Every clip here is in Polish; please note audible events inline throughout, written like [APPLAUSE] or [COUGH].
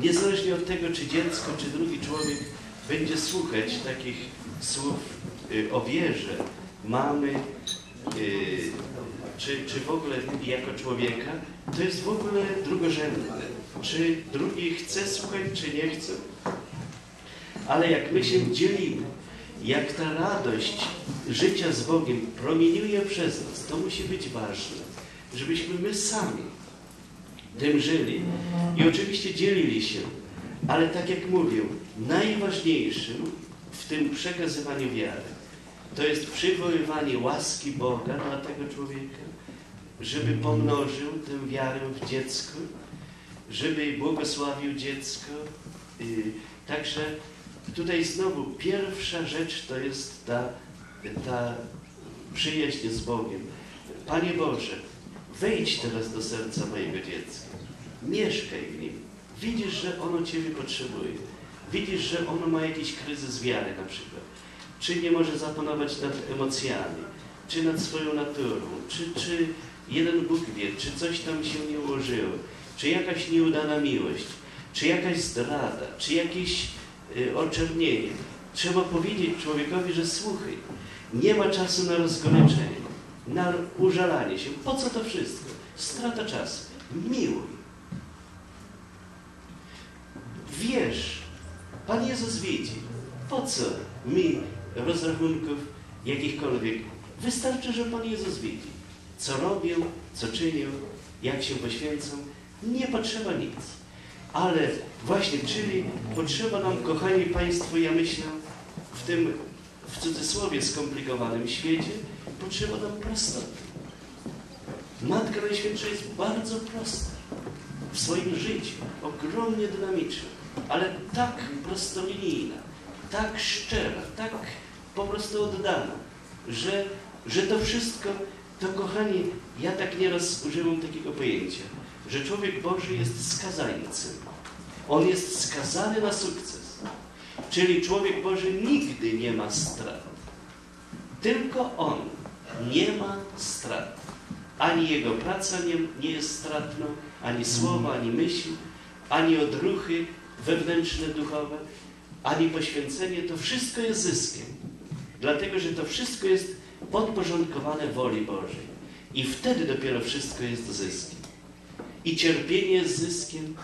niezależnie od tego, czy dziecko, czy drugi człowiek będzie słuchać takich słów y, o wierze mamy, y, czy, czy w ogóle jako człowieka, to jest w ogóle drugorzędne. Czy drugi chce słuchać, czy nie chce. Ale jak my się dzielimy, jak ta radość życia z Bogiem promieniuje przez nas, to musi być ważne, żebyśmy my sami tym żyli i oczywiście dzielili się. Ale tak jak mówię, najważniejszym w tym przekazywaniu wiary to jest przywoływanie łaski Boga dla tego człowieka, żeby pomnożył tę wiarę w dziecku, żeby błogosławił dziecko. Y, także tutaj znowu pierwsza rzecz to jest ta, ta przyjaźń z Bogiem. Panie Boże, wejdź teraz do serca mojego dziecka. Mieszkaj w nim. Widzisz, że ono Ciebie potrzebuje. Widzisz, że ono ma jakiś kryzys wiary na przykład. Czy nie może zapanować nad emocjami, czy nad swoją naturą, czy, czy jeden Bóg wie, czy coś tam się nie ułożyło, czy jakaś nieudana miłość, czy jakaś zdrada, czy jakieś y, oczernienie. Trzeba powiedzieć człowiekowi, że słuchaj, nie ma czasu na rozgoryczenie, na użalanie się. Po co to wszystko? Strata czasu. Miłuj. Wierz. Pan Jezus widzi. Po co mi rozrachunków jakichkolwiek? Wystarczy, że Pan Jezus widzi. Co robię, co czynię, jak się poświęcam. Nie potrzeba nic. Ale właśnie, czyli potrzeba nam, kochani Państwo, ja myślę, w tym, w cudzysłowie, skomplikowanym świecie, potrzeba nam prostoty. Matka Najświętsza jest bardzo prosta w swoim życiu, ogromnie dynamiczna, ale tak prostolinijna, tak szczera, tak po prostu oddana, że, że to wszystko, to kochani, ja tak nieraz używam takiego pojęcia, że człowiek Boży jest skazańcem. On jest skazany na sukces. Czyli człowiek Boży nigdy nie ma strat. Tylko on nie ma strat. Ani jego praca nie, nie jest stratna, ani słowa, ani myśl, ani odruchy wewnętrzne, duchowe, ani poświęcenie. To wszystko jest zyskiem. Dlatego, że to wszystko jest podporządkowane woli Bożej. I wtedy dopiero wszystko jest zyskiem. I cierpienie jest zyskiem,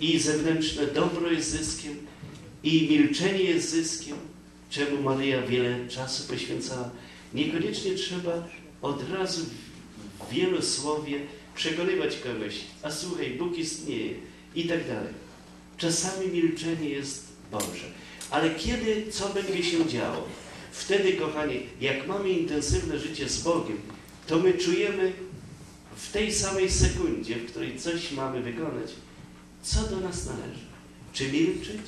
i zewnętrzne dobro jest zyskiem, i milczenie jest zyskiem, czemu Maryja wiele czasu poświęcała. Niekoniecznie trzeba od razu w wielu słowie przekonywać kogoś, a słuchaj, Bóg istnieje i tak dalej. Czasami milczenie jest Boże. Ale kiedy, co będzie się działo? Wtedy, kochani, jak mamy intensywne życie z Bogiem, to my czujemy w tej samej sekundzie, w której coś mamy wykonać, co do nas należy. Czy milczeć?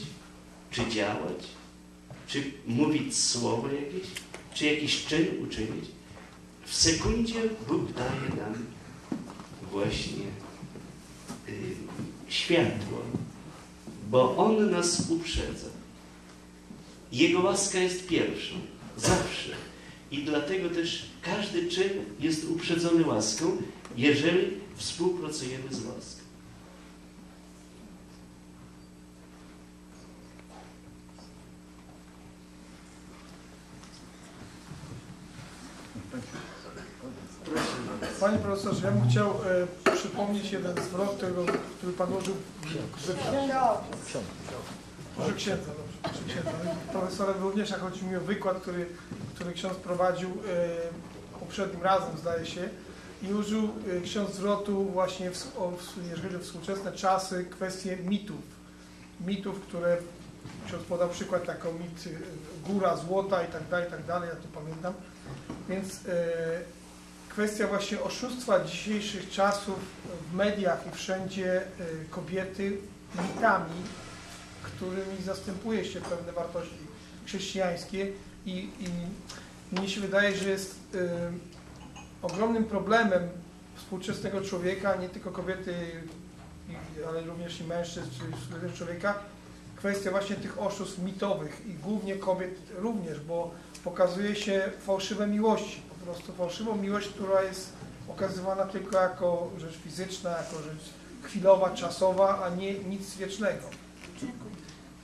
Czy działać? Czy mówić słowo jakieś? Czy jakiś czyn uczynić? W sekundzie Bóg daje nam właśnie y, światło, bo On nas uprzedza. Jego łaska jest pierwszą, zawsze. I dlatego też każdy czyn jest uprzedzony łaską, jeżeli współpracujemy z łaską. Panie profesorze, ja bym chciał e, przypomnieć jeden zwrot, tego, który Pan użył Może księdza, dobrze, księdza. Również, a chodzi mi o wykład, który, który ksiądz prowadził e, poprzednim razem, zdaje się, i użył e, ksiądz zwrotu właśnie, w, o, jeżeli chodzi o współczesne czasy, kwestie mitów. Mitów, które ksiądz podał przykład, taką mit e, góra, złota i tak dalej, i tak dalej, ja to pamiętam. Więc e, kwestia właśnie oszustwa dzisiejszych czasów w mediach i wszędzie y, kobiety mitami, którymi zastępuje się pewne wartości chrześcijańskie. I, i mnie się wydaje, że jest y, ogromnym problemem współczesnego człowieka, nie tylko kobiety, ale również i mężczyzn, czy człowieka, kwestia właśnie tych oszustw mitowych i głównie kobiet również, bo pokazuje się fałszywe miłości prostu fałszywą miłość, która jest okazywana tylko jako rzecz fizyczna, jako rzecz chwilowa, czasowa, a nie nic wiecznego.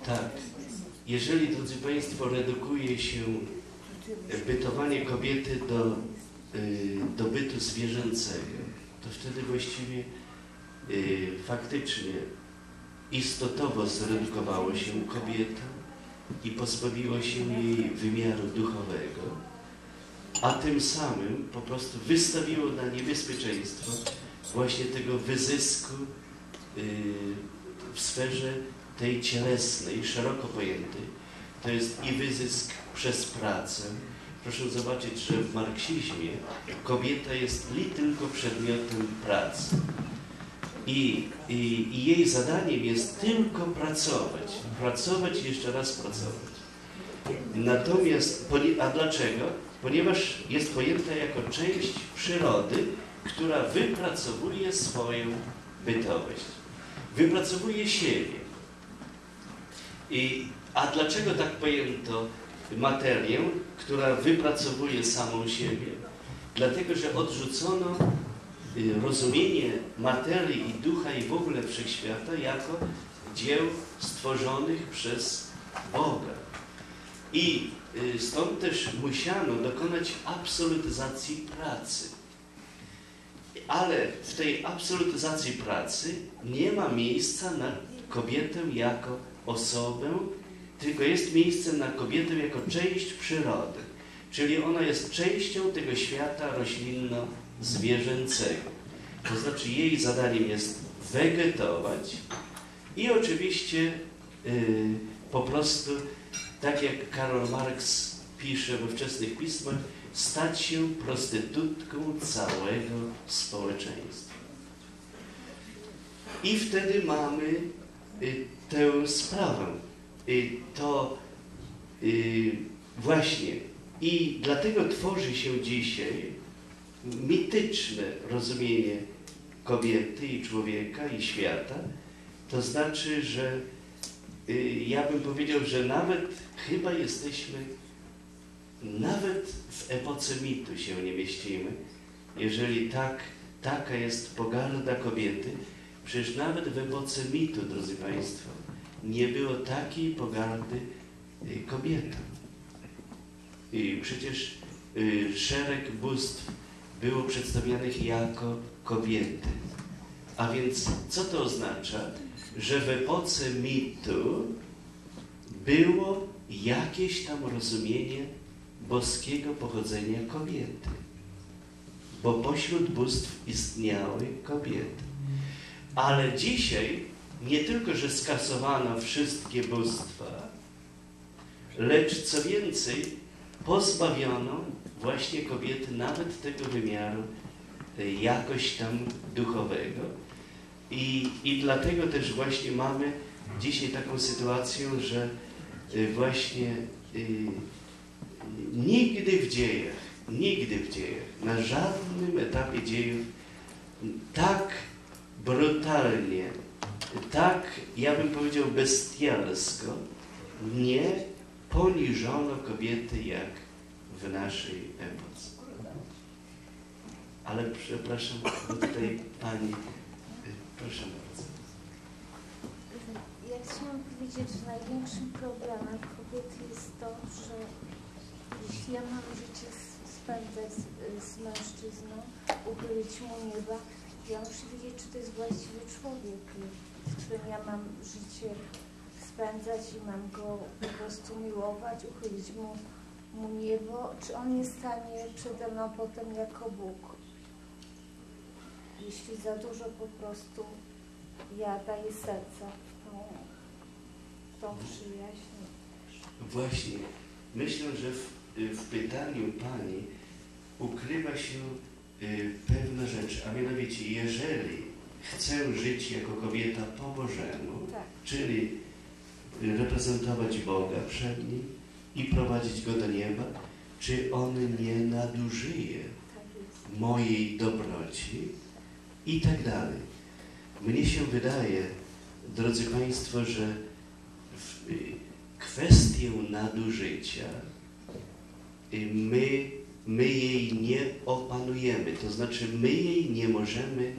Tak. Jeżeli, drodzy Państwo, redukuje się bytowanie kobiety do, y, do bytu zwierzęcego, to wtedy właściwie y, faktycznie istotowo zredukowało się kobietę i pozbawiło się jej wymiaru duchowego, a tym samym po prostu wystawiło na niebezpieczeństwo właśnie tego wyzysku y, w sferze tej cielesnej, szeroko pojętej. To jest i wyzysk przez pracę. Proszę zobaczyć, że w marksizmie kobieta jest li tylko przedmiotem pracy. I, i, I jej zadaniem jest tylko pracować. Pracować i jeszcze raz pracować. Natomiast, a dlaczego? Ponieważ jest pojęta jako część przyrody, która wypracowuje swoją bytowość. Wypracowuje siebie. I, a dlaczego tak pojęto materię, która wypracowuje samą siebie? Dlatego, że odrzucono y, rozumienie materii i ducha i w ogóle wszechświata jako dzieł stworzonych przez Boga. I stąd też musiano dokonać absolutyzacji pracy. Ale w tej absolutyzacji pracy nie ma miejsca na kobietę jako osobę, tylko jest miejsce na kobietę jako część przyrody. Czyli ona jest częścią tego świata roślinno-zwierzęcego. To znaczy jej zadaniem jest wegetować i oczywiście y, po prostu, tak jak Karol Marx pisze we wczesnych pismach, stać się prostytutką całego społeczeństwa. I wtedy mamy y, tę sprawę. Y, to y, właśnie i dlatego tworzy się dzisiaj mityczne rozumienie kobiety i człowieka i świata. To znaczy, że ja bym powiedział, że nawet chyba jesteśmy, nawet w epoce mitu się nie mieścimy, jeżeli tak, taka jest pogarda kobiety, przecież nawet w epoce mitu, drodzy Państwo, nie było takiej pogardy y, kobietom. I przecież y, szereg bóstw było przedstawianych jako kobiety. A więc co to oznacza? Że w epoce mitu było jakieś tam rozumienie boskiego pochodzenia kobiety. Bo pośród bóstw istniały kobiety. Ale dzisiaj nie tylko, że skasowano wszystkie bóstwa, lecz co więcej, pozbawiono właśnie kobiety nawet tego wymiaru y, jakoś tam duchowego. I, I dlatego też właśnie mamy dzisiaj taką sytuację, że y, właśnie y, nigdy w dziejach, nigdy w dziejach, na żadnym etapie dziejów tak brutalnie, tak, ja bym powiedział, bestialsko nie poniżono kobiety jak w naszej epoce. Ale przepraszam, tutaj pani, proszę bardzo. Ja chciałam powiedzieć, że największym problemem kobiety jest to, że jeśli ja mam życie spędzać z, z mężczyzną, uchylić mu nieba, ja muszę wiedzieć, czy to jest właściwy człowiek, z którym ja mam życie spędzać i mam go po prostu miłować, uchylić mu, mu niebo, czy on jest stanie przede mną potem jako Bóg. Jeśli za dużo po prostu ja daję serca w tą, w tą przyjaźń. Właśnie, myślę, że w, w pytaniu pani ukrywa się y, pewna rzecz, a mianowicie, jeżeli chcę żyć jako kobieta po Bożemu, Tak. czyli y, reprezentować Boga przed Nim i prowadzić Go do nieba, czy On nie nadużyje Tak mojej dobroci i tak dalej. Mnie się wydaje, drodzy Państwo, że y, kwestię nadużycia y, my, my jej nie opanujemy, to znaczy my jej nie możemy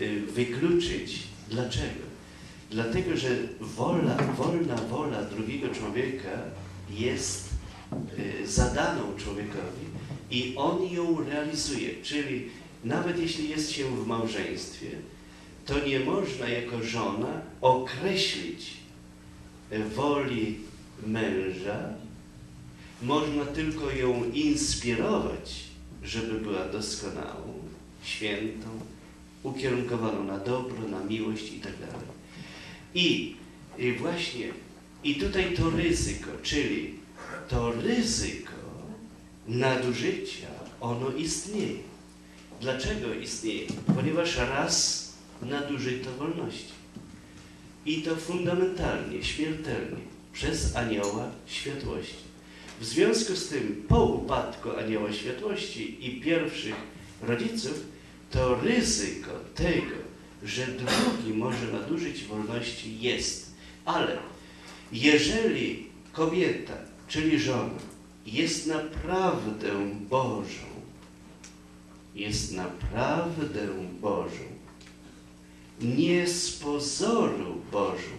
y, wykluczyć. Dlaczego? Dlatego, że wola, wolna wola drugiego człowieka jest zadaną człowiekowi i on ją realizuje. Czyli nawet jeśli jest się w małżeństwie, to nie można jako żona określić woli męża, można tylko ją inspirować, żeby była doskonałą, świętą, ukierunkowaną na dobro, na miłość i tak. I i właśnie, i tutaj to ryzyko, czyli to ryzyko nadużycia, ono istnieje. Dlaczego istnieje? Ponieważ raz nadużyto wolności. I to fundamentalnie, śmiertelnie, przez anioła światłości. W związku z tym, po upadku anioła światłości i pierwszych rodziców, to ryzyko tego, że drugi może nadużyć wolności jest. Ale jeżeli kobieta, czyli żona, jest naprawdę Bożą, jest naprawdę Bożą, nie z pozoru Bożą,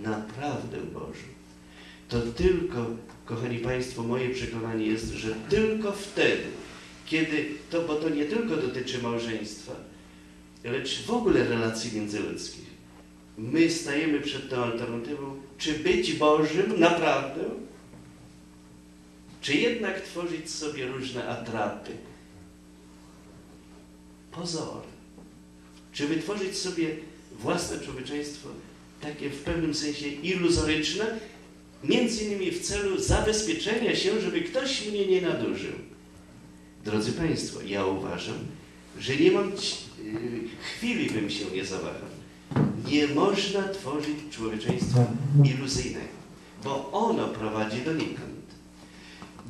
naprawdę Bożą, to tylko, kochani Państwo, moje przekonanie jest, że tylko wtedy, kiedy, to, bo to nie tylko dotyczy małżeństwa, lecz w ogóle relacji międzyludzkich, my stajemy przed tą alternatywą, czy być Bożym naprawdę, czy jednak tworzyć sobie różne atrapy, pozory, czy wytworzyć sobie własne człowieczeństwo, takie w pewnym sensie iluzoryczne, między innymi w celu zabezpieczenia się, żeby ktoś mnie nie nadużył. Drodzy Państwo, ja uważam, że nie mam yy, chwili bym się nie zawahał. Nie można tworzyć człowieczeństwa iluzyjnego, bo ono prowadzi donikąd.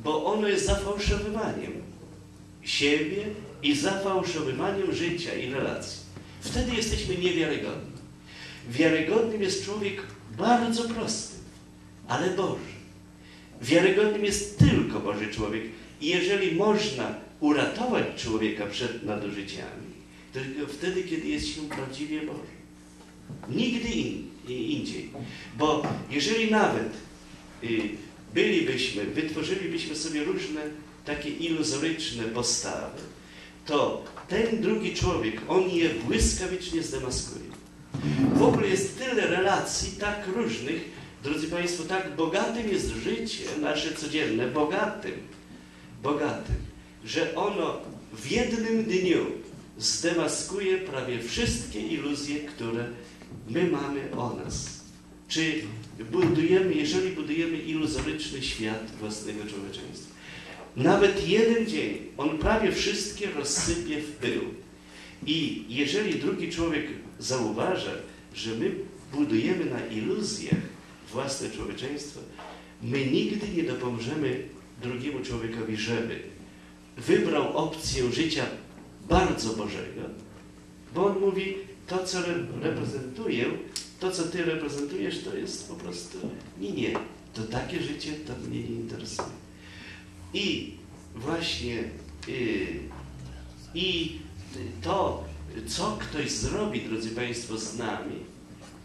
Bo ono jest zafałszowywaniem siebie i zafałszowywaniem życia i relacji. Wtedy jesteśmy niewiarygodni. Wiarygodnym jest człowiek bardzo prosty, ale Boży. Wiarygodnym jest tylko Boży człowiek. I jeżeli można uratować człowieka przed nadużyciami, tylko wtedy, kiedy jest się prawdziwie Boży. Nigdy in, indziej. Bo jeżeli nawet y, bylibyśmy, wytworzylibyśmy sobie różne takie iluzoryczne postawy, to ten drugi człowiek, on je błyskawicznie zdemaskuje. W ogóle jest tyle relacji tak różnych, drodzy Państwo, tak bogatym jest życie nasze codzienne, bogatym, bogatym, że ono w jednym dniu zdemaskuje prawie wszystkie iluzje, które my mamy o nas. Czy budujemy, jeżeli budujemy iluzoryczny świat własnego człowieczeństwa. Nawet jeden dzień, on prawie wszystkie rozsypie w pył. I jeżeli drugi człowiek zauważa, że my budujemy na iluzjach własne człowieczeństwo, my nigdy nie dopomożemy drugiemu człowiekowi, żeby wybrał opcję życia bardzo Bożego, bo on mówi, to co re reprezentuję, to co ty reprezentujesz, to jest po prostu, nie, nie, to takie życie to mnie nie interesuje. I właśnie y, i to, co ktoś zrobi, drodzy Państwo, z nami,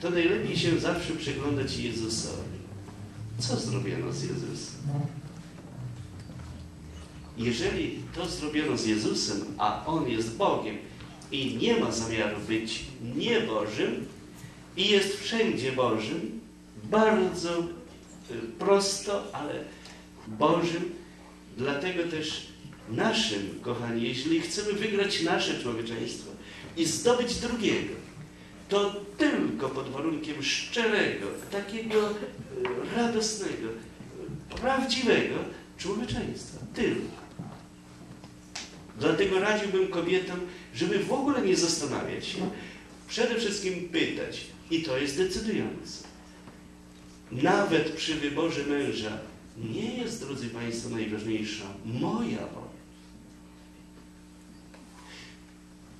to najlepiej się zawsze przyglądać Jezusowi. Co zrobiono z Jezusem? Jeżeli to zrobiono z Jezusem, a On jest Bogiem i nie ma zamiaru być niebożym i jest wszędzie Bożym, bardzo y, prosto, ale Bożym, dlatego też naszym, kochani, jeśli chcemy wygrać nasze człowieczeństwo i zdobyć drugiego, to tylko pod warunkiem szczerego, takiego y, radosnego, prawdziwego człowieczeństwa. Tylko. Dlatego radziłbym kobietom, żeby w ogóle nie zastanawiać się, przede wszystkim pytać, i to jest decydujące. Nawet przy wyborze męża nie jest, drodzy Państwo, najważniejsza moja wola.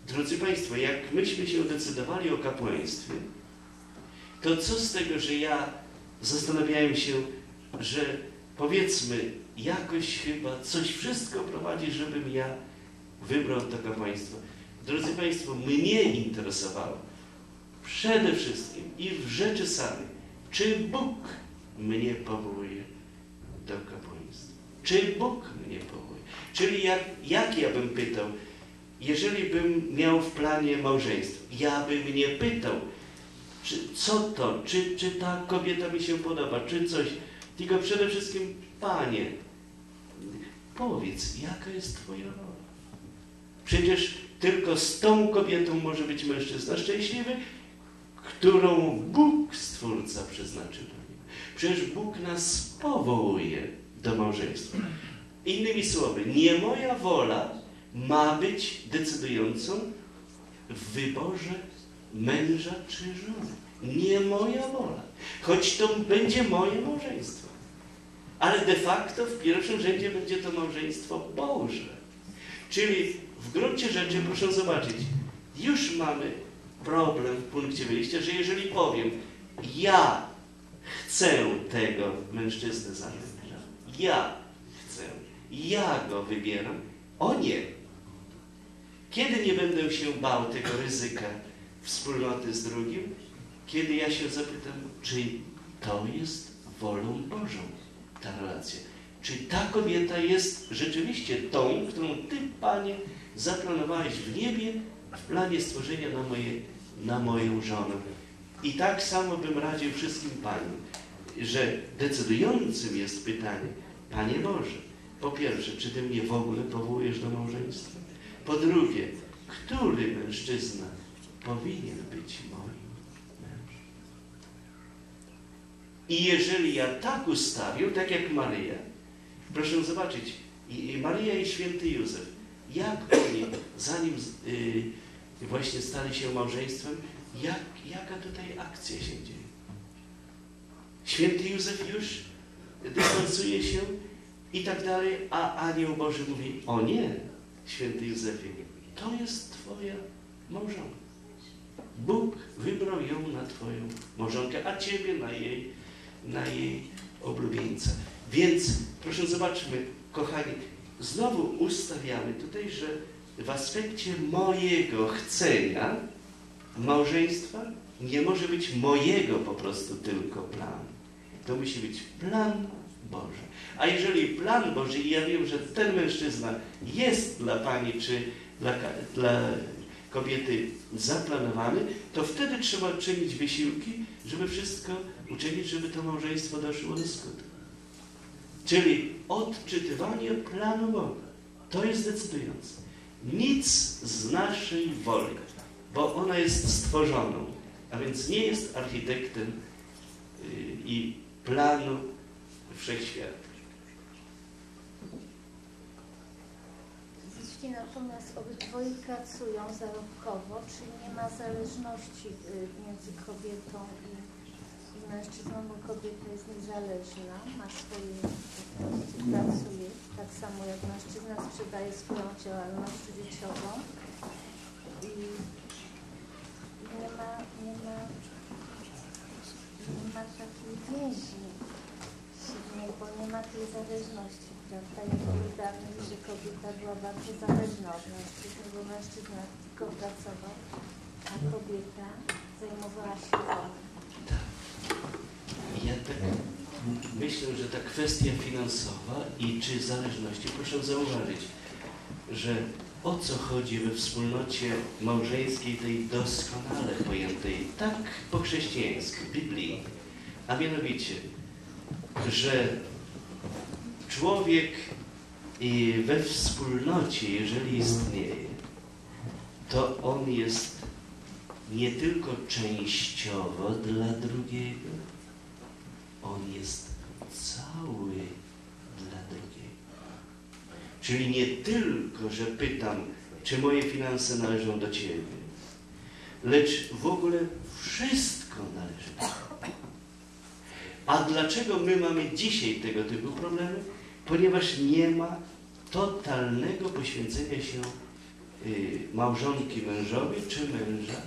Drodzy Państwo, jak myśmy się decydowali o kapłaństwie, to co z tego, że ja zastanawiałem się, że powiedzmy, jakoś chyba coś wszystko prowadzi, żebym ja wybrał to kapłaństwo. Drodzy Państwo, mnie interesowało przede wszystkim i w rzeczy samej, czy Bóg mnie powołuje? Czy Bóg mnie powołuje? Czyli jak, jak ja bym pytał, jeżeli bym miał w planie małżeństwo, ja bym nie pytał, czy, co to, czy, czy ta kobieta mi się podoba, czy coś, tylko przede wszystkim, Panie, powiedz, jaka jest Twoja rola? Przecież tylko z tą kobietą może być mężczyzna szczęśliwy, którą Bóg Stwórca przeznaczył do niego. Przecież Bóg nas powołuje do małżeństwa. Innymi słowy, nie moja wola ma być decydującą w wyborze męża czy żony. Nie moja wola. Choć to będzie moje małżeństwo. Ale de facto w pierwszym rzędzie będzie to małżeństwo Boże. Czyli w gruncie rzeczy, proszę zobaczyć, już mamy problem w punkcie wyjścia, że jeżeli powiem, ja chcę tego mężczyznę za ja chcę, ja go wybieram, o nie. Kiedy nie będę się bał tego ryzyka wspólnoty z drugim? Kiedy ja się zapytam, czy to jest wolą Bożą, ta relacja. Czy ta kobieta jest rzeczywiście tą, którą Ty, Panie, zaplanowałeś w niebie, w planie stworzenia na, moje, na moją żonę. I tak samo bym radził wszystkim Paniom, że decydującym jest pytanie, Panie Boże, po pierwsze, czy Ty mnie w ogóle powołujesz do małżeństwa? Po drugie, który mężczyzna powinien być moim mężem? I jeżeli ja tak ustawię, tak jak Maryja, proszę zobaczyć, i, Maryja i święty Józef, jak oni, zanim y, właśnie stali się małżeństwem, jak, jaka tutaj akcja się dzieje? Święty Józef już dystansuje się i tak dalej, a anioł Boży mówi, o nie, święty Józefie, to jest Twoja małżonka. Bóg wybrał ją na Twoją małżonkę, a Ciebie na jej, na jej oblubieńca. Więc proszę zobaczmy, kochani, znowu ustawiamy tutaj, że w aspekcie mojego chcenia małżeństwa nie może być mojego po prostu tylko planu. To musi być plan Boży. A jeżeli plan Boży, i ja wiem, że ten mężczyzna jest dla Pani czy dla, dla kobiety zaplanowany, to wtedy trzeba czynić wysiłki, żeby wszystko uczynić, żeby to małżeństwo doszło do skutku. Czyli odczytywanie planu Boga. To jest decydujące. Nic z naszej woli, bo ona jest stworzoną, a więc nie jest architektem yy, i planu wszechświata. Jeśli natomiast obydwoje pracują zarobkowo, czyli nie ma zależności y, między kobietą i, i mężczyzną, bo kobieta jest niezależna, ma swoje, pracuje, tak samo jak mężczyzna sprzedaje swoją działalność życiową i nie ma, nie ma, nie ma takiej więzi silnej, bo nie ma tej zależności, prawda? Jak były dawniej, że kobieta była bardzo zależna od mężczyzny, bo mężczyzna tylko pracował, a kobieta zajmowała się domem. Ja tak myślę, że ta kwestia finansowa i czy zależności, proszę zauważyć, że o co chodzi we wspólnocie małżeńskiej, tej doskonale pojętej, tak po chrześcijańsku, Biblii, a mianowicie, że człowiek we wspólnocie, jeżeli istnieje, to on jest nie tylko częściowo dla drugiego, on jest cały. Czyli nie tylko, że pytam, czy moje finanse należą do Ciebie, lecz w ogóle wszystko należy do Ciebie. A dlaczego my mamy dzisiaj tego typu problemy? Ponieważ nie ma totalnego poświęcenia się y, małżonki mężowi, czy męża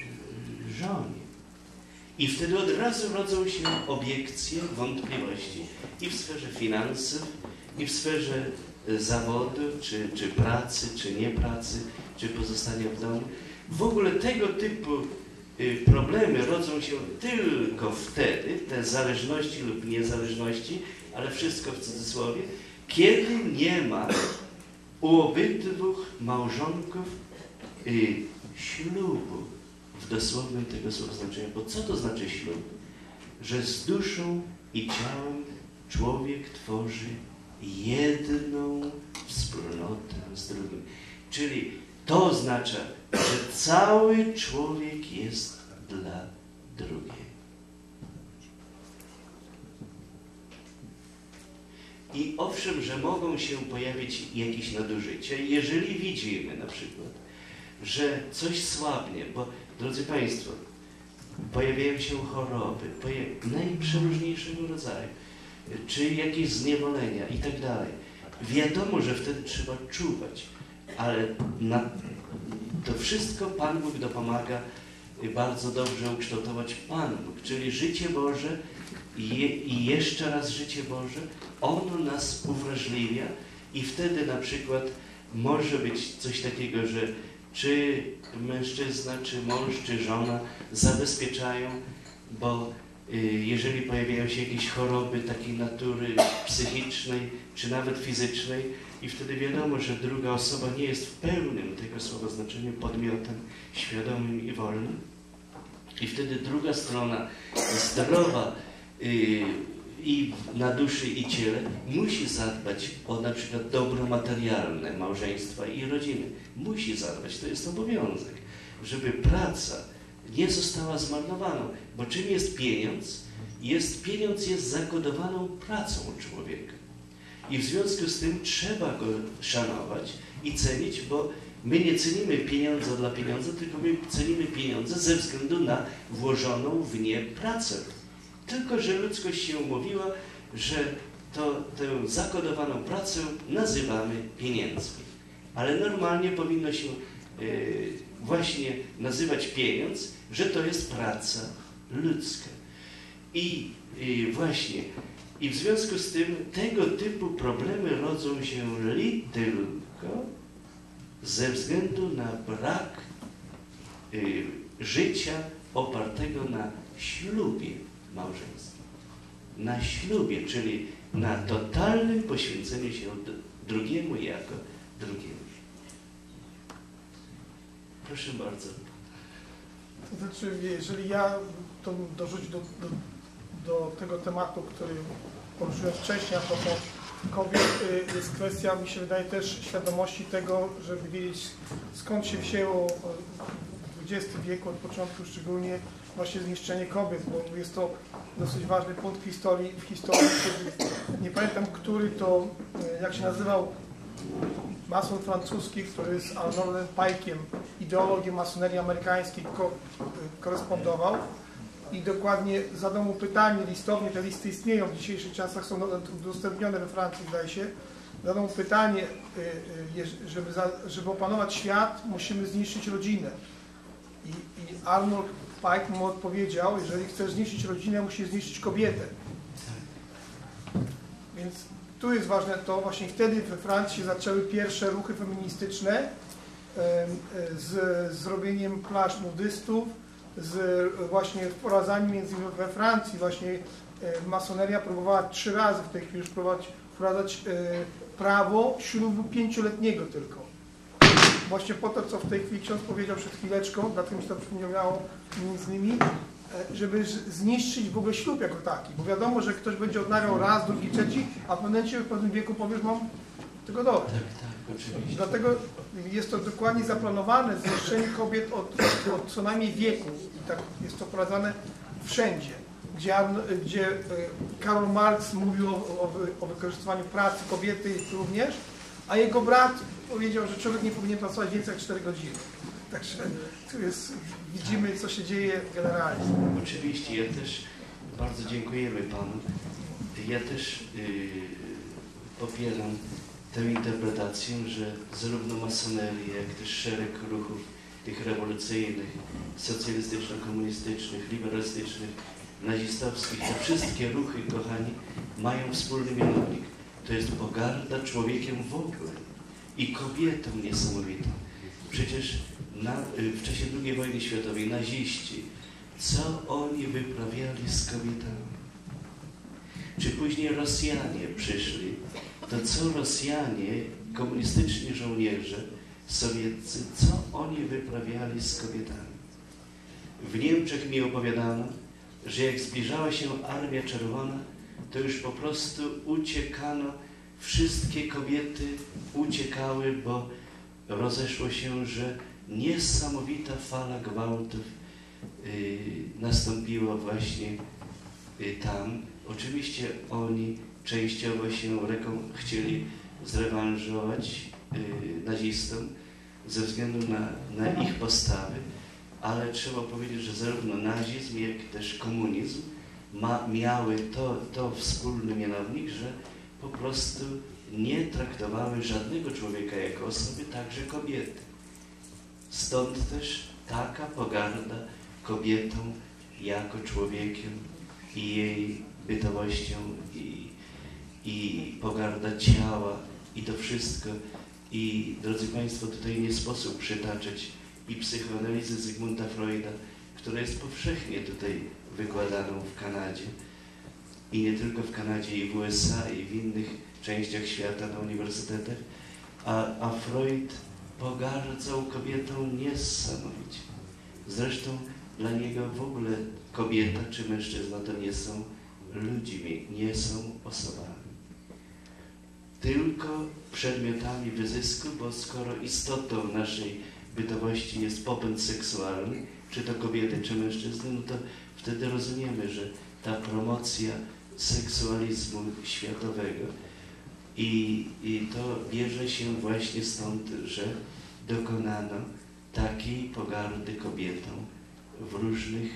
y, żonie. I wtedy od razu rodzą się obiekcje, wątpliwości i w sferze finansów, i w sferze zawodu, czy, czy pracy, czy nie pracy, czy pozostania w domu. W ogóle tego typu y, problemy rodzą się tylko wtedy, te zależności lub niezależności, ale wszystko w cudzysłowie, kiedy nie ma u obydwu małżonków y, ślubu w dosłownym tego słowa znaczeniu. Bo co to znaczy ślub? Że z duszą i ciałem człowiek tworzy jedną wspólnotę z drugim. Czyli to oznacza, że cały człowiek jest dla drugiego. I owszem, że mogą się pojawić jakieś nadużycia, jeżeli widzimy na przykład, że coś słabnie, bo drodzy Państwo, pojawiają się choroby, poja- najprzeróżniejszego rodzaju, czy jakieś zniewolenia i tak dalej. Wiadomo, że wtedy trzeba czuwać, ale na to wszystko Pan Bóg dopomaga bardzo dobrze ukształtować Pan Bóg, czyli życie Boże i, je, i jeszcze raz życie Boże, ono nas uwrażliwia i wtedy na przykład może być coś takiego, że czy mężczyzna, czy mąż, czy żona zabezpieczają, bo jeżeli pojawiają się jakieś choroby takiej natury psychicznej, czy nawet fizycznej, i wtedy wiadomo, że druga osoba nie jest w pełnym tego słowa znaczeniu podmiotem świadomym i wolnym. I wtedy druga strona zdrowa y, i na duszy i ciele musi zadbać o na przykład dobro materialne małżeństwa i rodziny. Musi zadbać, to jest obowiązek, żeby praca nie została zmarnowaną. Bo czym jest pieniądz? Jest, pieniądz jest zakodowaną pracą człowieka. I w związku z tym trzeba go szanować i cenić, bo my nie cenimy pieniądza dla pieniądza, tylko my cenimy pieniądze ze względu na włożoną w nie pracę. Tylko, że ludzkość się umówiła, że to, tę zakodowaną pracę nazywamy pieniędzmi. Ale normalnie powinno się e, właśnie nazywać pieniądz, że to jest praca ludzka. I właśnie i w związku z tym tego typu problemy rodzą się tylko ze względu na brak y, życia opartego na ślubie małżeństwa. Na ślubie, czyli na totalnym poświęceniu się drugiemu jako drugiemu. Proszę bardzo. To znaczy, jeżeli ja to dorzucić do, do, do tego tematu, który poruszyłem wcześniej, a propos kobiet, y, jest kwestia, mi się wydaje, też świadomości tego, żeby wiedzieć skąd się wzięło w XX wieku, od początku szczególnie właśnie zniszczenie kobiet, bo jest to dosyć ważny punkt w historii, w historii nie pamiętam, który to, y, jak się nazywał, mason francuski, który z Arnoldem Pike'iem ideologię masonerii amerykańskiej ko korespondował i dokładnie zadał mu pytanie listownie, te listy istnieją w dzisiejszych czasach, są udostępnione we Francji, zdaje się, zadał mu pytanie, y, y, żeby, za, żeby opanować świat, musimy zniszczyć rodzinę. I, i Arnold Pike mu odpowiedział, jeżeli chcesz zniszczyć rodzinę, musisz zniszczyć kobietę. Więc tu jest ważne to, właśnie wtedy we Francji zaczęły pierwsze ruchy feministyczne z zrobieniem plaż nudystów, z właśnie wprowadzaniem między innymi we Francji właśnie masoneria próbowała trzy razy w tej chwili już wprowadzać, wprowadzać prawo ślubu pięcioletniego tylko. Właśnie po to, co w tej chwili ksiądz powiedział przed chwileczką, dlatego mi się to przypomniało między innymi, żeby zniszczyć w ogóle ślub jako taki. Bo wiadomo, że ktoś będzie odnawiał raz, drugi, trzeci, a w momencie w pewnym wieku powiesz, mam tego dość. Tak, tak, oczywiście. Dlatego jest to dokładnie zaplanowane, zniszczenie kobiet od, od co najmniej wieku. I tak jest to wprowadzane wszędzie. Gdzie, gdzie Karol Marx mówił o, o, o wykorzystywaniu pracy kobiety również, a jego brat powiedział, że człowiek nie powinien pracować więcej jak 4 godziny. Także tu jest, widzimy, co się dzieje generalnie. Oczywiście, ja też bardzo dziękujemy Panu. Ja też yy, popieram tę interpretację, że zarówno masoneria, jak też szereg ruchów tych rewolucyjnych, socjalistyczno-komunistycznych, liberalistycznych, nazistowskich, te wszystkie ruchy, kochani, mają wspólny mianownik. To jest pogarda człowiekiem w ogóle i kobietą niesamowitą. Przecież na, y, w czasie II wojny światowej naziści, co oni wyprawiali z kobietami? Czy później Rosjanie przyszli, to co Rosjanie, komunistyczni żołnierze sowieccy, co oni wyprawiali z kobietami? W Niemczech mi opowiadano, że jak zbliżała się Armia Czerwona, to już po prostu uciekano, wszystkie kobiety uciekały, bo rozeszło się, że niesamowita fala gwałtów y, nastąpiła właśnie y, tam. Oczywiście oni częściowo się rekom chcieli zrewanżować y, nazistom ze względu na, na ich postawy, ale trzeba powiedzieć, że zarówno nazizm, jak też komunizm ma, miały to, to wspólny mianownik, że po prostu nie traktowały żadnego człowieka jako osoby, także kobiety. Stąd też taka pogarda kobietą jako człowiekiem i jej bytowością i, i pogarda ciała i to wszystko. I drodzy Państwo, tutaj nie sposób przytaczać i psychoanalizy Zygmunta Freuda, która jest powszechnie tutaj wykładaną w Kanadzie i nie tylko w Kanadzie i w USA i w innych częściach świata na uniwersytetach, a, a Freud pogardzał kobietą niesamowicie. Zresztą dla niego w ogóle kobieta czy mężczyzna to nie są ludźmi, nie są osobami. Tylko przedmiotami wyzysku, bo skoro istotą naszej bytowości jest popęd seksualny, czy to kobiety, czy mężczyzny, no to wtedy rozumiemy, że ta promocja seksualizmu światowego i, i to bierze się właśnie stąd, że dokonano takiej pogardy kobietom w różnych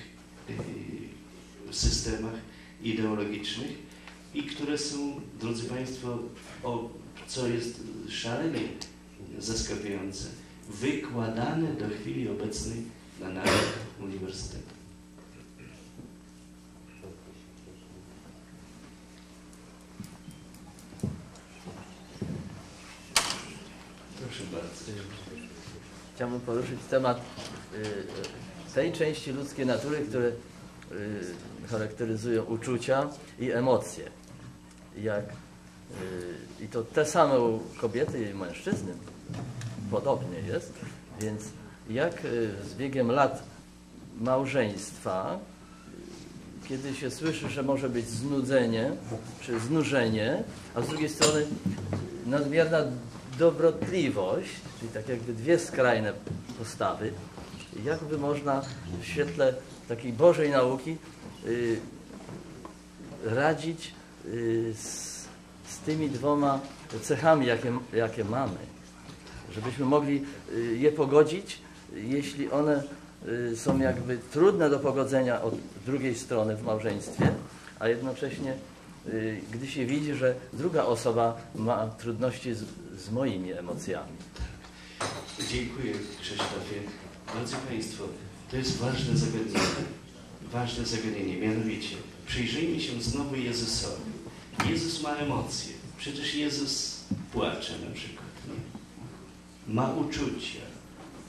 y, systemach ideologicznych i które są, drodzy Państwo, o, co jest szalenie zaskakujące, wykładane do chwili obecnej na naszych uniwersytetach. Proszę bardzo. Chciałbym poruszyć temat y, tej części ludzkiej natury, które y, charakteryzują uczucia i emocje. Jak, y, I to te same u kobiety i mężczyzny podobnie jest, więc jak y, z biegiem lat małżeństwa, y, kiedy się słyszy, że może być znudzenie czy znużenie, a z drugiej strony nadmierna dobrotliwość, czyli tak jakby dwie skrajne postawy, jakby można w świetle takiej Bożej nauki y, radzić y, z, z tymi dwoma cechami, jakie, jakie mamy, żebyśmy mogli y, je pogodzić, jeśli one są jakby trudne do pogodzenia od drugiej strony w małżeństwie, a jednocześnie gdy się widzi, że druga osoba ma trudności z, z moimi emocjami. Dziękuję Krzysztofie. Drodzy Państwo, to jest ważne zagadnienie. Ważne zagadnienie, mianowicie przyjrzyjmy się znowu Jezusowi. Jezus ma emocje. Przecież Jezus płacze na przykład. Nie? Ma uczucia,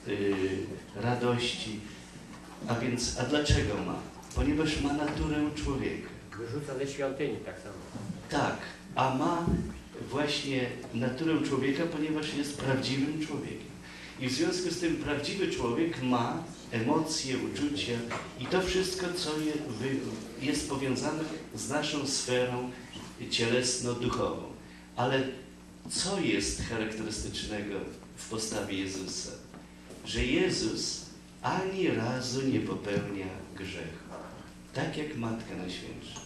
yy, radości. A więc, a dlaczego ma? Ponieważ ma naturę człowieka. Wyrzuca ze świątyni tak samo. Tak, a ma właśnie naturę człowieka, ponieważ jest prawdziwym człowiekiem. I w związku z tym prawdziwy człowiek ma emocje, uczucia i to wszystko, co jest powiązane z naszą sferą cielesno-duchową. Ale co jest charakterystycznego w postawie Jezusa? Że Jezus ani razu nie popełnia grzechu. Tak jak Matka Najświętsza.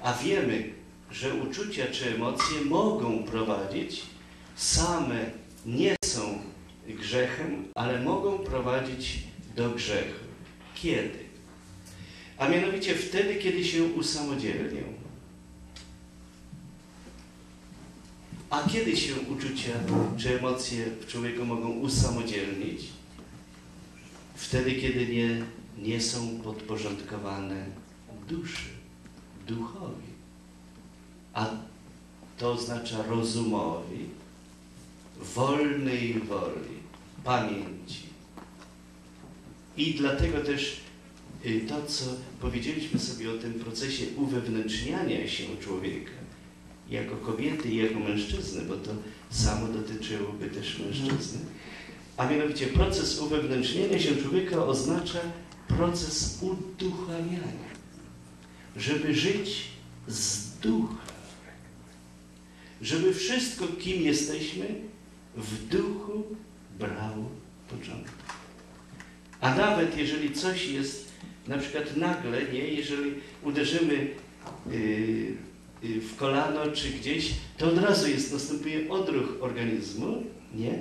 A wiemy, że uczucia czy emocje mogą prowadzić, same nie są grzechem, ale mogą prowadzić do grzechu. Kiedy? A mianowicie wtedy, kiedy się usamodzielnią. A kiedy się uczucia czy emocje w człowieku mogą usamodzielnić? Wtedy, kiedy nie, nie są podporządkowane duszy, duchowi a to oznacza rozumowi, wolnej woli pamięci. I dlatego też y, to, co powiedzieliśmy sobie o tym procesie uwewnętrzniania się człowieka, jako kobiety i jako mężczyzny, bo to samo dotyczyłoby też mężczyzny, a mianowicie proces uwewnętrznienia się człowieka oznacza proces uduchamiania, żeby żyć z ducha, żeby wszystko, kim jesteśmy, w duchu brało początek. A nawet jeżeli coś jest na przykład nagle, nie, jeżeli uderzymy yy, yy, w kolano czy gdzieś, to od razu jest, następuje odruch organizmu, nie?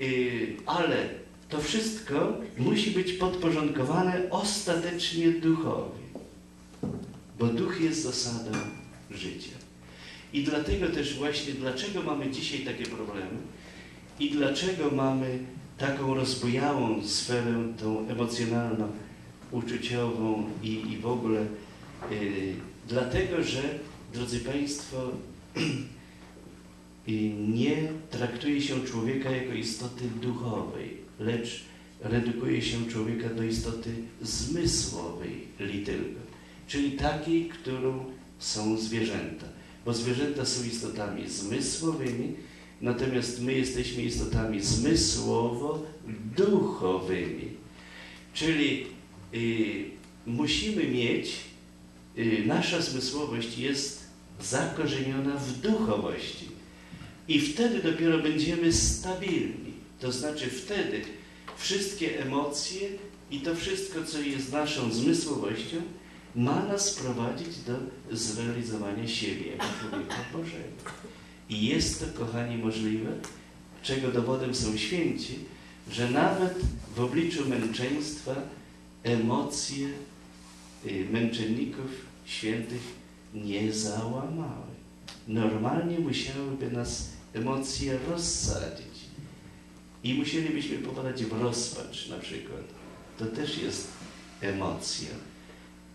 Yy, ale to wszystko musi być podporządkowane ostatecznie duchowi, bo duch jest zasadą życia. I dlatego też właśnie, dlaczego mamy dzisiaj takie problemy i dlaczego mamy taką rozbujałą sferę, tą emocjonalną, uczuciową i, i w ogóle yy, dlatego, że, drodzy Państwo, yy, [CLEARS THROAT] nie traktuje się człowieka jako istoty duchowej, lecz redukuje się człowieka do istoty zmysłowej li tylko, czyli takiej, którą są zwierzęta. Bo zwierzęta są istotami zmysłowymi, natomiast my jesteśmy istotami zmysłowo-duchowymi. Czyli y, musimy mieć, y, nasza zmysłowość jest zakorzeniona w duchowości. I wtedy dopiero będziemy stabilni. To znaczy wtedy wszystkie emocje i to wszystko, co jest naszą zmysłowością, ma nas prowadzić do zrealizowania siebie jako człowieka Bożego. I jest to, kochani, możliwe, czego dowodem są święci, że nawet w obliczu męczeństwa emocje y, męczenników świętych nie załamały. Normalnie musiałyby nas emocje rozsadzić. I musielibyśmy popadać w rozpacz na przykład. To też jest emocja.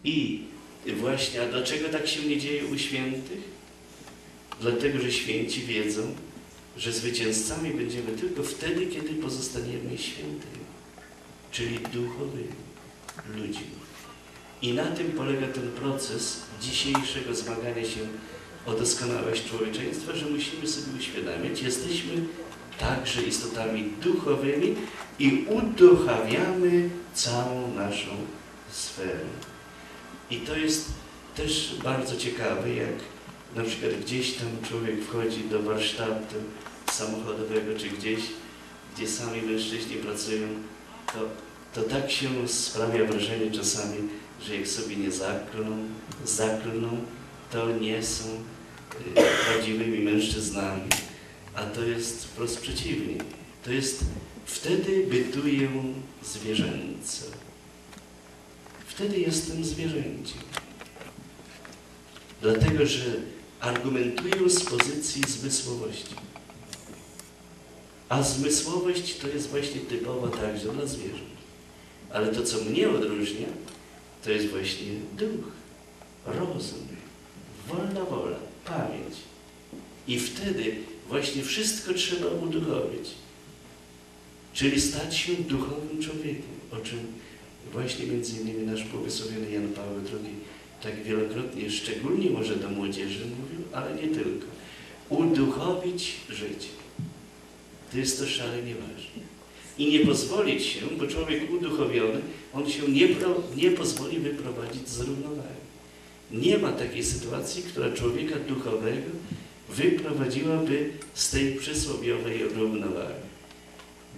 I właśnie, a dlaczego tak się nie dzieje u świętych? Dlatego, że święci wiedzą, że zwycięzcami będziemy tylko wtedy, kiedy pozostaniemy świętymi, czyli duchowymi ludźmi. I na tym polega ten proces dzisiejszego zmagania się o doskonałość człowieczeństwa, że musimy sobie uświadamiać, jesteśmy także istotami duchowymi i uduchawiamy całą naszą sferę. I to jest też bardzo ciekawe, jak na przykład gdzieś tam człowiek wchodzi do warsztatu samochodowego, czy gdzieś, gdzie sami mężczyźni pracują, to, to tak się sprawia wrażenie czasami, że jak sobie nie zaklną, zaklną to nie są y, prawdziwymi mężczyznami. A to jest wprost przeciwnie. To jest, wtedy bytuję zwierzęce. Wtedy jestem zwierzęciem. Dlatego, że argumentuję z pozycji zmysłowości. A zmysłowość to jest właśnie typowa także dla zwierząt. Ale to, co mnie odróżnia, to jest właśnie duch, rozum, wolna wola, pamięć. I wtedy właśnie wszystko trzeba uduchowić. Czyli stać się duchowym człowiekiem, o czym właśnie między innymi nasz błogosławiony Jan Paweł II tak wielokrotnie, szczególnie może do młodzieży mówił, ale nie tylko. Uduchowić życie. To jest to szalenie ważne. I nie pozwolić się, bo człowiek uduchowiony, on się nie, pro, nie pozwoli wyprowadzić z równowagi. Nie ma takiej sytuacji, która człowieka duchowego wyprowadziłaby z tej przysłowiowej równowagi.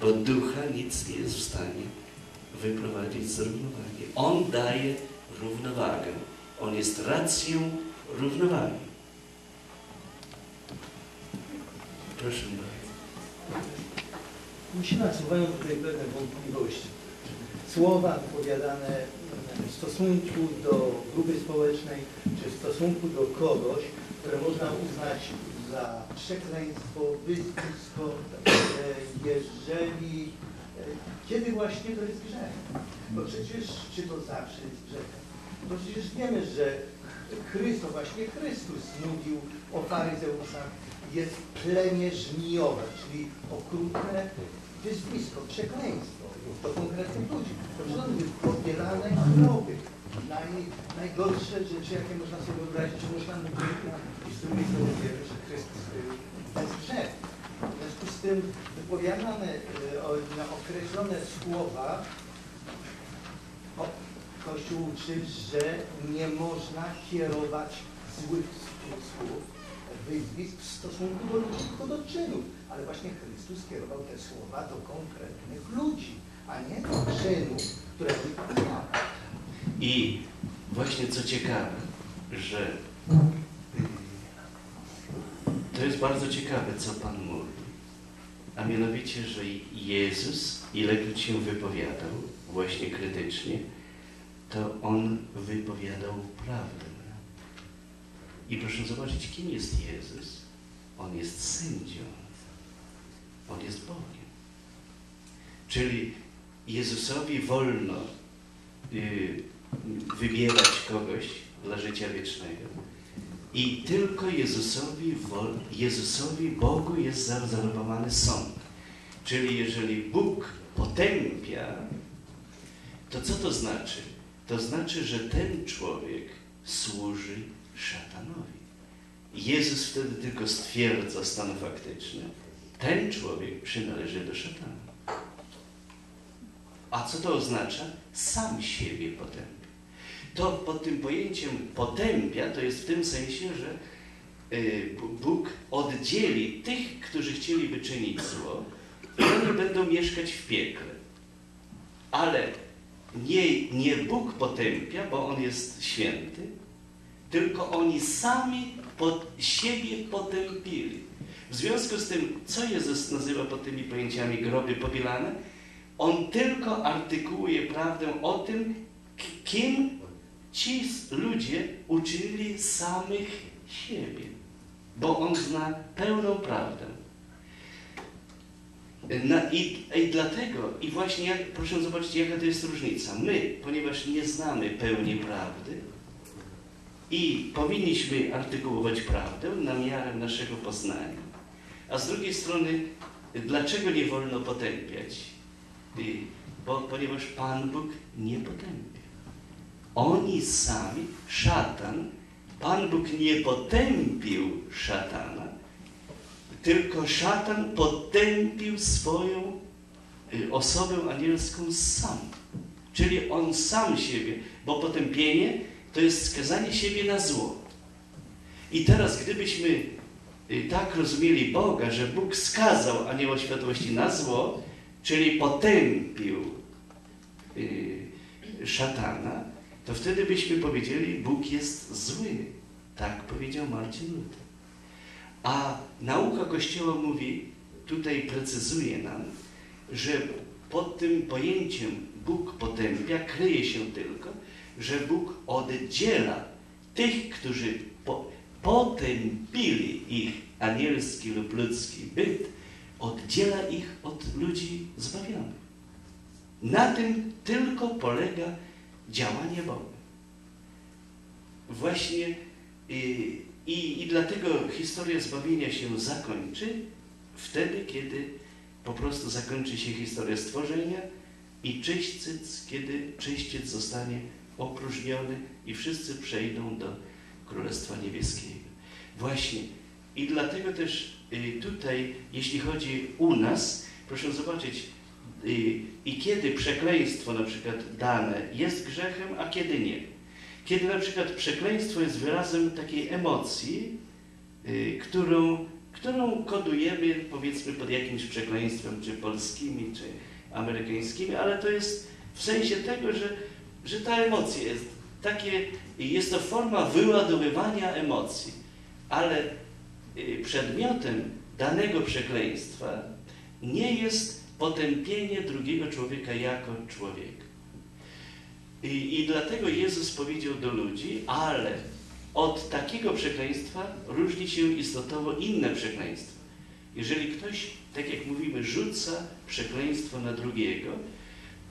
Bo ducha nic nie jest w stanie wyprowadzić z równowagi. On daje równowagę. On jest racją równowagi. Proszę bardzo. Mi się nasuwają tutaj pewne wątpliwości. Słowa wypowiadane w stosunku do grupy społecznej, czy w stosunku do kogoś, które można uznać za przekleństwo, wyzwisko, jeżeli, kiedy właśnie to jest grzech. Bo przecież, czy to zawsze jest grzechem? Bo przecież wiemy, że Chrystus, właśnie Chrystus mówił o faryzeusach, jest plemię żmijowe, czyli okrutne wyzwisko, przekleństwo do konkretnych ludzi. To żadne pobielane choroby, naj, najgorsze rzeczy, jakie można sobie wyobrazić, że można mówić i z którymi sobie wierzy, że Chrystus bez grzechu. W związku z tym wypowiadane y, o- na określone słowa o, Kościół uczy, że nie można kierować złych słów, wyzwisk w stosunku do ludzi, tylko do czynów. Ale właśnie Chrystus kierował te słowa do konkretnych ludzi, a nie do czynów, które wykonał. I właśnie co ciekawe, że y, to jest bardzo ciekawe, co Pan mówi. A mianowicie, że Jezus, ilekroć się wypowiadał, właśnie krytycznie, to On wypowiadał prawdę. I proszę zobaczyć, kim jest Jezus. On jest sędzią. On jest Bogiem. Czyli Jezusowi wolno y, wybierać kogoś dla życia wiecznego. I tylko Jezusowi, Jezusowi Bogu jest zarezerwowany sąd. Czyli jeżeli Bóg potępia, to co to znaczy? To znaczy, że ten człowiek służy szatanowi. Jezus wtedy tylko stwierdza stan faktyczny. Ten człowiek przynależy do szatana. A co to oznacza? Sam siebie potępia. To pod tym pojęciem potępia to jest w tym sensie, że y, Bóg oddzieli tych, którzy chcieliby czynić zło i oni będą mieszkać w piekle. Ale nie, nie Bóg potępia, bo On jest święty, tylko oni sami pod siebie potępili. W związku z tym, co Jezus nazywa pod tymi pojęciami groby pobielane? On tylko artykułuje prawdę o tym, kim ci ludzie uczynili samych siebie, bo On zna pełną prawdę. Na, i, I dlatego, i właśnie jak, proszę zobaczyć, jaka to jest różnica. My, ponieważ nie znamy pełni prawdy i powinniśmy artykułować prawdę na miarę naszego poznania, a z drugiej strony, dlaczego nie wolno potępiać? Bo, ponieważ Pan Bóg nie potępia. Oni sami, szatan, Pan Bóg nie potępił szatana, tylko szatan potępił swoją y, osobę anielską sam. Czyli on sam siebie, bo potępienie to jest skazanie siebie na zło. I teraz, gdybyśmy y, tak rozumieli Boga, że Bóg skazał anioła światłości na zło, czyli potępił y, szatana, to wtedy byśmy powiedzieli, Bóg jest zły. Tak powiedział Marcin Luther. A nauka Kościoła mówi, tutaj precyzuje nam, że pod tym pojęciem Bóg potępia kryje się tylko, że Bóg oddziela tych, którzy po, potępili ich anielski lub ludzki byt, oddziela ich od ludzi zbawionych. Na tym tylko polega działanie Boga. Właśnie y, i, i dlatego historia zbawienia się zakończy wtedy, kiedy po prostu zakończy się historia stworzenia i czyściec, kiedy czyściec zostanie opróżniony i wszyscy przejdą do Królestwa Niebieskiego. Właśnie. I dlatego też y, tutaj, jeśli chodzi u nas, proszę zobaczyć, y, i kiedy przekleństwo na przykład dane jest grzechem, a kiedy nie. Kiedy na przykład przekleństwo jest wyrazem takiej emocji, y, którą, którą kodujemy powiedzmy pod jakimś przekleństwem, czy polskimi, czy amerykańskimi, ale to jest w sensie tego, że, że ta emocja jest takie, jest to forma wyładowywania emocji, ale y, przedmiotem danego przekleństwa nie jest potępienie drugiego człowieka jako człowieka. I, I dlatego Jezus powiedział do ludzi, ale od takiego przekleństwa różni się istotowo inne przekleństwo. Jeżeli ktoś, tak jak mówimy, rzuca przekleństwo na drugiego,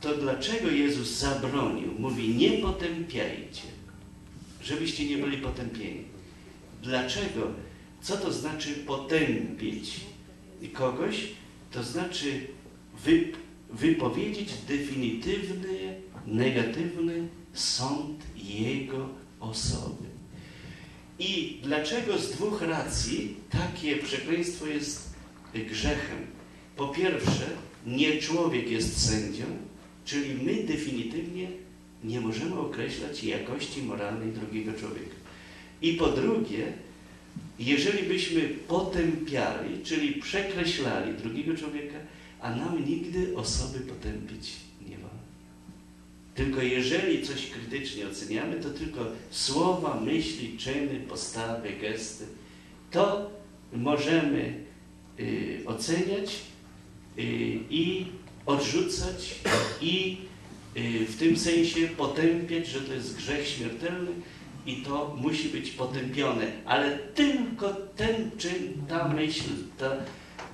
to dlaczego Jezus zabronił? Mówi, nie potępiajcie, żebyście nie byli potępieni. Dlaczego? Co to znaczy potępić kogoś? To znaczy wy, wypowiedzieć definitywny, negatywny sąd jego osoby. I dlaczego z dwóch racji takie przekleństwo jest grzechem? Po pierwsze, nie człowiek jest sędzią, czyli my definitywnie nie możemy określać jakości moralnej drugiego człowieka. I po drugie, jeżeli byśmy potępiali, czyli przekreślali drugiego człowieka, a nam nigdy osoby potępić nie wolno. Tylko jeżeli coś krytycznie oceniamy, to tylko słowa, myśli, czyny, postawy, gesty, to możemy y, oceniać y, i odrzucać i y, w tym sensie potępiać, że to jest grzech śmiertelny i to musi być potępione. Ale tylko ten czyn, ta myśl, ta,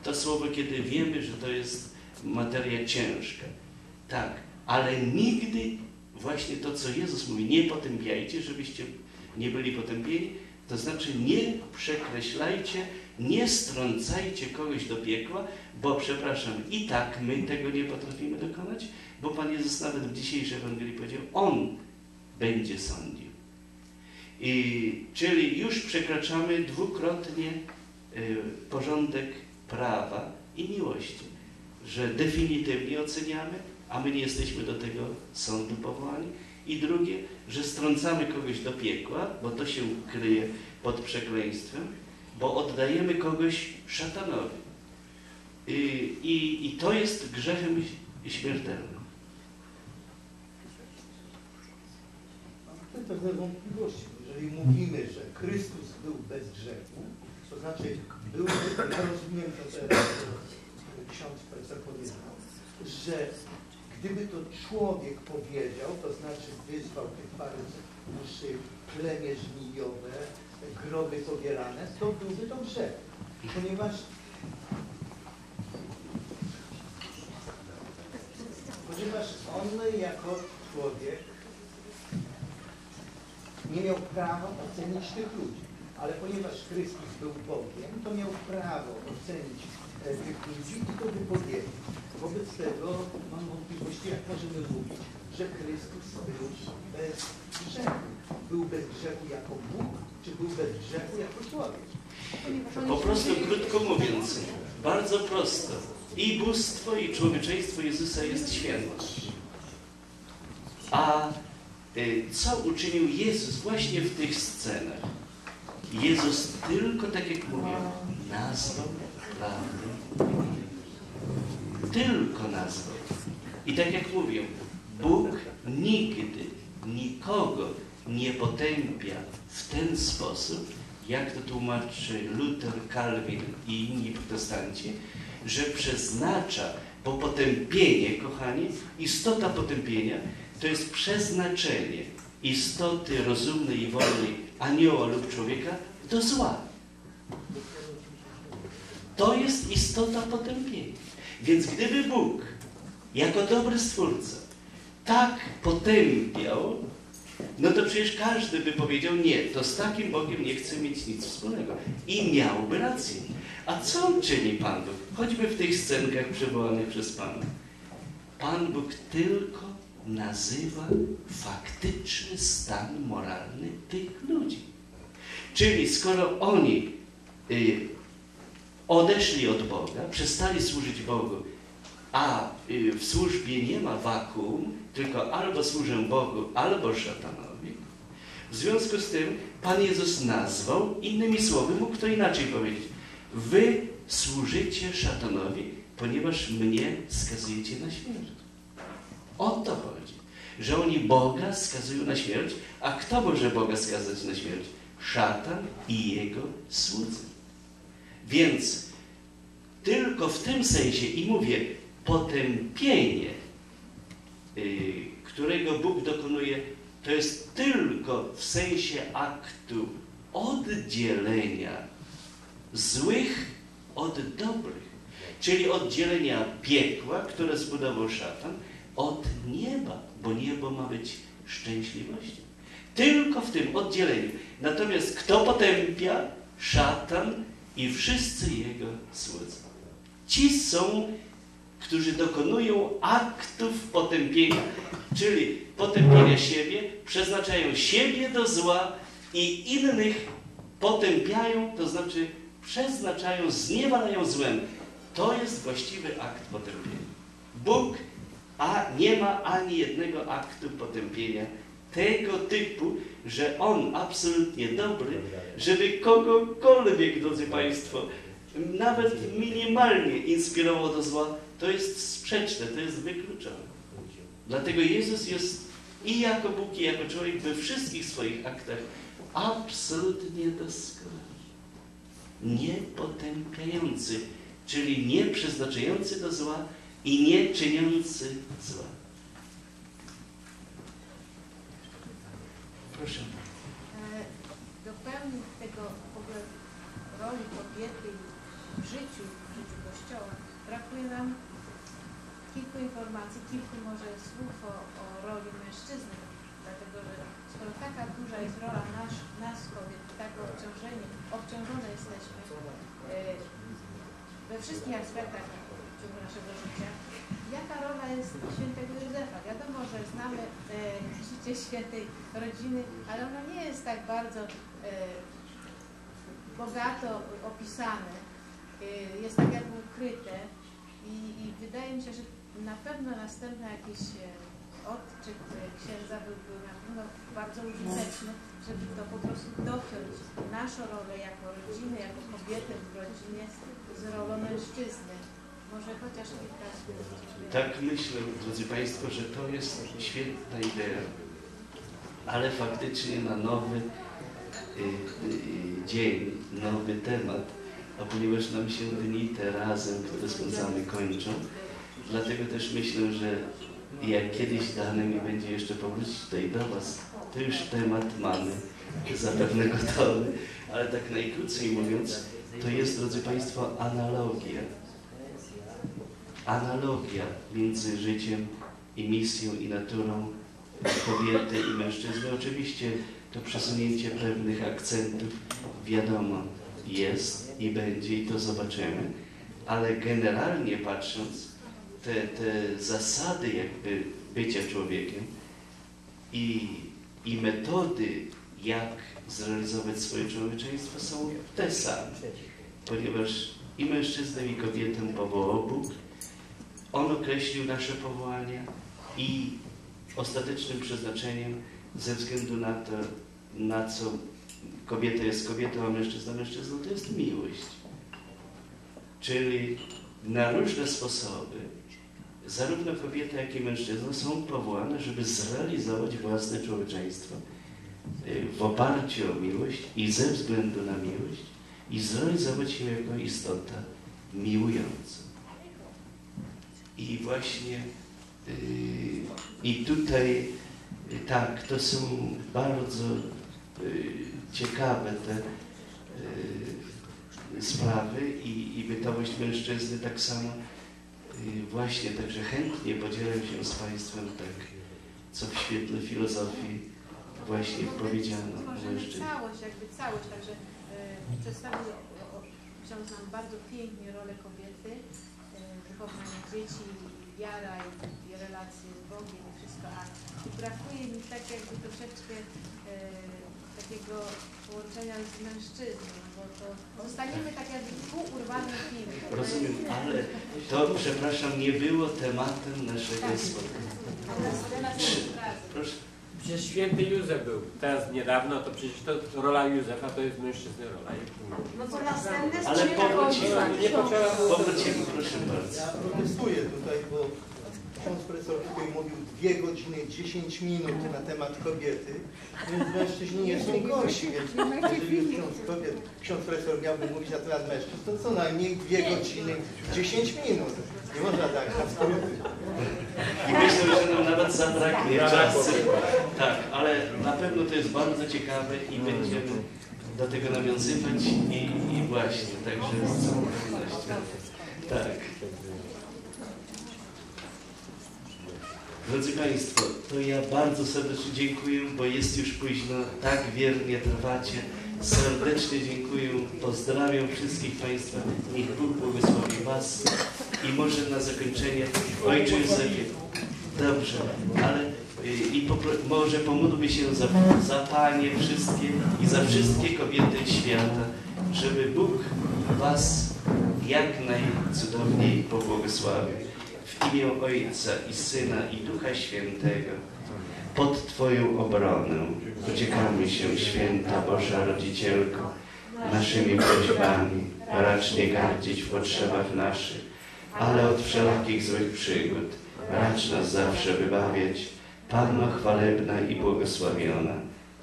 to słowo, kiedy wiemy, że to jest materia ciężka. Tak, ale nigdy właśnie to, co Jezus mówi, nie potępiajcie, żebyście nie byli potępieni, to znaczy nie przekreślajcie, nie strącajcie kogoś do piekła, bo przepraszam, i tak my tego nie potrafimy dokonać, bo Pan Jezus nawet w dzisiejszej Ewangelii powiedział, On będzie sądził. I, czyli już przekraczamy dwukrotnie y, porządek prawa i miłości, że definitywnie oceniamy, a my nie jesteśmy do tego sądu powołani. I drugie, że strącamy kogoś do piekła, bo to się kryje pod przekleństwem, bo oddajemy kogoś szatanowi. I, i, i to jest grzechem śmiertelnym. Mam pewne wątpliwości. Jeżeli mówimy, że Chrystus był bez grzechu, to znaczy był, ja rozumiem to co ksiądz profesor powiedział, że gdyby to człowiek powiedział, to znaczy wyzwał tych parę uszy, plemię żmijowe, groby powielane, to byłby to grzech. Ponieważ ponieważ on jako człowiek nie miał prawa ocenić tych ludzi. Ale ponieważ Chrystus był Bogiem, to miał prawo ocenić e, tych ludzi i to wypowiedzieć. Wobec tego mam wątpliwości, jak możemy mówić, że Chrystus był bez grzechu. Był bez grzechu jako Bóg, czy był bez grzechu jako człowiek? Po prostu krótko mówiąc, bardzo prosto. I bóstwo, i człowieczeństwo Jezusa jest święte. A y, co uczynił Jezus właśnie w tych scenach? Jezus tylko, tak jak mówię, nazwał prawdę. Tylko nazwał. I tak jak mówię, Bóg nigdy nikogo nie potępia w ten sposób, jak to tłumaczy Luther, Calvin i inni protestanci, że przeznacza, bo potępienie, kochani, istota potępienia to jest przeznaczenie istoty rozumnej i wolnej anioła lub człowieka do zła. To jest istota potępienia. Więc gdyby Bóg, jako dobry Stwórca, tak potępiał, no to przecież każdy by powiedział, nie, to z takim Bogiem nie chcę mieć nic wspólnego. I miałby rację. A co czyni Pan Bóg? Choćby w tych scenkach przywołanych przez Pana. Pan Bóg tylko nazywa faktyczny stan moralny tych ludzi. Czyli skoro oni y, odeszli od Boga, przestali służyć Bogu, a y, w służbie nie ma wakuum, tylko albo służę Bogu, albo szatanowi, w związku z tym Pan Jezus nazwał, innymi słowy mógł to inaczej powiedzieć. Wy służycie szatanowi, ponieważ mnie skazujecie na śmierć. O to chodzi. Że oni Boga skazują na śmierć, a kto może Boga skazać na śmierć? Szatan i jego słudzy. Więc tylko w tym sensie, i mówię, potępienie, yy, którego Bóg dokonuje, to jest tylko w sensie aktu oddzielenia złych od dobrych. Czyli oddzielenia piekła, które zbudował szatan, od nieba, bo niebo ma być szczęśliwością. Tylko w tym oddzieleniu. Natomiast kto potępia, szatan i wszyscy jego słudzy. Ci są, którzy dokonują aktów potępienia, czyli potępienia siebie, przeznaczają siebie do zła i innych potępiają, to znaczy przeznaczają, zniewalają złem. To jest właściwy akt potępienia. Bóg a nie ma ani jednego aktu potępienia tego typu, że On absolutnie dobry, żeby kogokolwiek, drodzy Państwo, nawet minimalnie inspirował do zła, to jest sprzeczne, to jest wykluczone. Dlatego Jezus jest i jako Bóg, i jako człowiek we wszystkich swoich aktach absolutnie doskonały. Nie potępiający, czyli nie przeznaczający do zła i nie czyniący zła. Proszę. E, do pełni tego w ogóle roli kobiety w życiu, w życiu Kościoła brakuje nam kilku informacji, kilku może słów o, o roli mężczyzny, dlatego że skoro taka duża jest rola nasz, nas kobiet, tak obciążeni, obciążone jesteśmy e, we wszystkich aspektach naszego życia, jaka rola jest świętego Józefa? Wiadomo, że znamy e, życie świętej rodziny, ale ono nie jest tak bardzo e, bogato opisane. E, jest tak jakby ukryte i, i wydaje mi się, że na pewno następny jakiś e, odczyt e, księdza by był na pewno bardzo użyteczny, żeby to po prostu dopiąć naszą rolę jako rodziny, jako kobiety w rodzinie z rolą mężczyzny. Może. Tak myślę, drodzy Państwo, że to jest świetna idea, ale faktycznie na nowy y, y, dzień, nowy temat, a ponieważ nam się dni te razem, które spędzamy, kończą, dlatego też myślę, że jak kiedyś dane mi będzie jeszcze powrócić tutaj do Was, to już temat mamy zapewne gotowy, ale tak najkrócej mówiąc, to jest, drodzy Państwo, analogia analogia między życiem i misją i naturą kobiety i mężczyzny. Oczywiście to przesunięcie pewnych akcentów wiadomo jest i będzie i to zobaczymy, ale generalnie patrząc te, te zasady jakby bycia człowiekiem i, i metody jak zrealizować swoje człowieczeństwo są te same, ponieważ i mężczyznę i kobietę powołał Bóg, on określił nasze powołania i ostatecznym przeznaczeniem ze względu na to, na co kobieta jest kobietą, a mężczyzna mężczyzną, to jest miłość. Czyli na różne sposoby zarówno kobieta, jak i mężczyzna są powołane, żeby zrealizować własne człowieczeństwo y, w oparciu o miłość i ze względu na miłość i zrealizować ją jako istota miłująca. I właśnie yy, i tutaj yy, tak, to są bardzo yy, ciekawe te yy, sprawy i, i bytowość mężczyzny tak samo yy, właśnie, także chętnie podzielę się z Państwem tak, co w świetle filozofii właśnie powiedziano o mężczyźnie. całość, jakby całość, także y, przedstawił ksiądz nam bardzo pięknie rolę kobiety, y, wychowanie dzieci, wiara i, i relacje z Bogiem i wszystko, a brakuje mi tak jakby troszeczkę y, takiego połączenia z mężczyzną, bo to zostaniemy tak jakby półurwanym filmem. Rozumiem, ale to, przepraszam, nie było tematem naszego spotkania. Czy, proszę. Przecież święty Józef był teraz niedawno, to przecież to rola Józefa to jest mężczyzny rola. No to następne Ale powrócimy, Nie potrzeba powrócimy, proszę bardzo. Ja protestuję tutaj, bo ksiądz profesor tutaj mówił 2 godziny 10 minut na temat kobiety, więc mężczyźni nie są gorsi, więc jeżeli już ksiądz, kobiet, ksiądz profesor miałby mówić na temat mężczyzn, to co najmniej 2 godziny 10 minut. Nie można tak. I myślę, że nam nawet zabraknie czasu. Tak, ale na pewno to jest bardzo ciekawe i będziemy do tego nawiązywać i, i właśnie, także z całą pewnością. Tak. Drodzy Państwo, to ja bardzo serdecznie dziękuję, bo jest już późno, tak wiernie trwacie, Serdecznie dziękuję, pozdrawiam wszystkich Państwa. Niech Bóg błogosławi Was. I może na zakończenie Ojcze Józefie. Dobrze, ale i popro- może pomódlmy się za, za Panie wszystkie i za wszystkie kobiety świata, żeby Bóg Was jak najcudowniej pobłogosławił. W imię Ojca i Syna i Ducha Świętego. Pod Twoją obronę uciekamy się, święta Boża Rodzicielko, naszymi prośbami, racz nie gardzić w potrzebach naszych, ale od wszelkich złych przygód, racz nas zawsze wybawiać, Panno chwalebna i błogosławiona,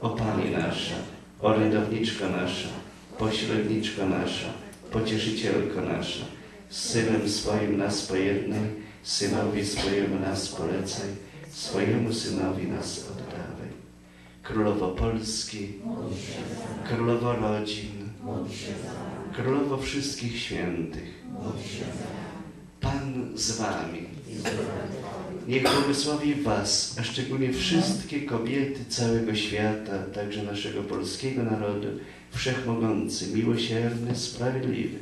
o Pani nasza, orędowniczko nasza, pośredniczko nasza, pocieszycielko nasza, z Synem swoim nas pojednaj, Synowi swojemu nas polecaj, swojemu Synowi nas oddawaj. Królowo Polski, Królowo rodzin, Królowo wszystkich świętych, Pan z wami. Niech błogosławi Was, a szczególnie wszystkie kobiety całego świata, także naszego polskiego narodu, wszechmogący, miłosierny, sprawiedliwy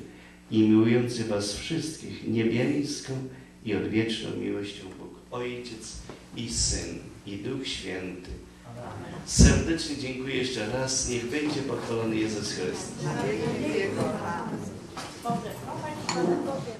i miłujący Was wszystkich niebiańską i odwieczną miłością Bóg, Ojciec i Syn i Duch Święty. Serdecznie dziękuję jeszcze raz. Niech będzie pochwalony Jezus Chrystus. Amen.